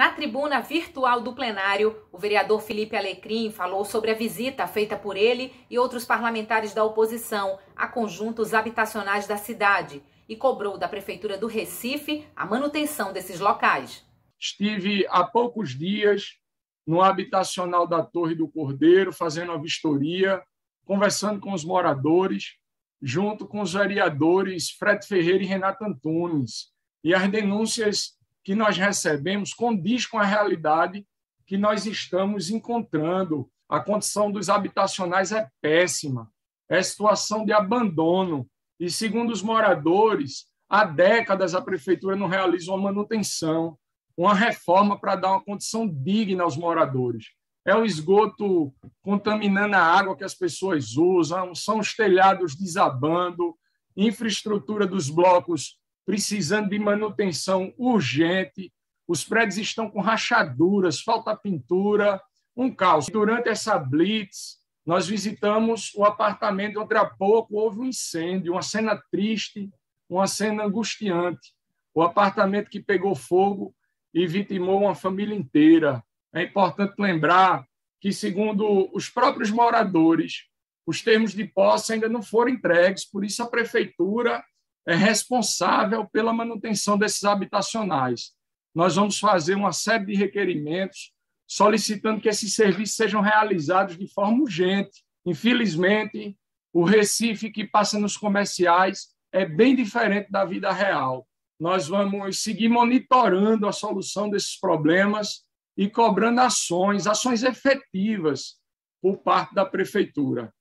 Na tribuna virtual do plenário, o vereador Felipe Alecrim falou sobre a visita feita por ele e outros parlamentares da oposição a conjuntos habitacionais da cidade e cobrou da Prefeitura do Recife a manutenção desses locais. Estive há poucos dias no habitacional da Torre do Cordeiro, fazendo a vistoria, conversando com os moradores, junto com os vereadores Fred Ferreira e Renato Antunes. E as denúncias que nós recebemos condiz com a realidade que nós estamos encontrando. A condição dos habitacionais é péssima, é situação de abandono. E, segundo os moradores, há décadas a prefeitura não realiza uma manutenção, uma reforma para dar uma condição digna aos moradores. É o esgoto contaminando a água que as pessoas usam, são os telhados desabando, infraestrutura dos blocos precisando de manutenção urgente, os prédios estão com rachaduras, falta pintura, um caos. Durante essa blitz, nós visitamos o apartamento onde há pouco houve um incêndio, uma cena triste, uma cena angustiante. O apartamento que pegou fogo e vitimou uma família inteira. É importante lembrar que, segundo os próprios moradores, os termos de posse ainda não foram entregues, por isso a prefeitura é responsável pela manutenção desses habitacionais. Nós vamos fazer uma série de requerimentos solicitando que esses serviços sejam realizados de forma urgente. Infelizmente, o Recife que passa nos comerciais é bem diferente da vida real. Nós vamos seguir monitorando a solução desses problemas e cobrando ações, ações efetivas por parte da prefeitura.